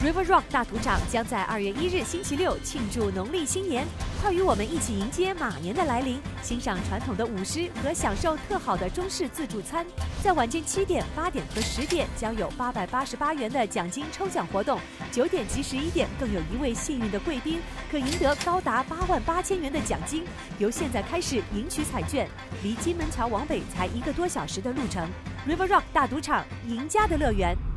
river rock 大赌场将在二月一日星期六庆祝农历新年快与我们一起迎接马年的来临欣赏传统的舞狮和享受特好的中式自助餐。在晚间七点八点和十点将有八百八十八元的奖金抽奖活动。九点及十一点更有一位幸运的贵宾可赢得高达八万八千元的奖金。由现在开始赢取彩券离金门桥往北才一个多小时的路程。River rock 大赌场赢家的乐园。